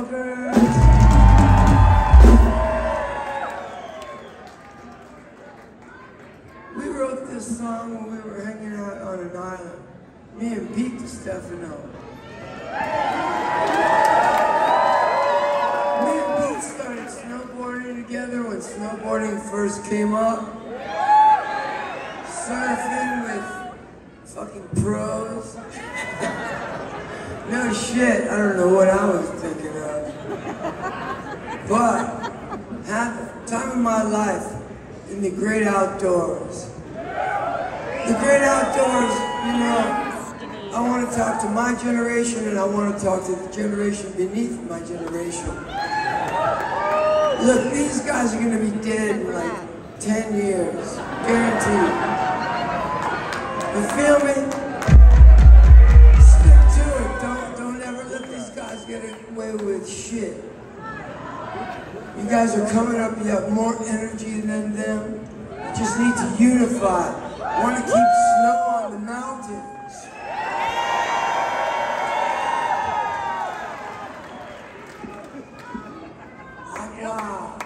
We wrote this song when we were hanging out on an island. Me and Pete DiStefano. Me and Pete started snowboarding together when snowboarding first came up. Surfing with fucking pros. no shit, I don't know what I was thinking of. But, have time of my life in the great outdoors. The great outdoors, you know, I want to talk to my generation and I want to talk to the generation beneath my generation. Look, these guys are going to be dead in like 10 years, guaranteed. You feel me? shit. You guys are coming up, you have more energy than them. You just need to unify. Want to keep snow on the mountains. Wow.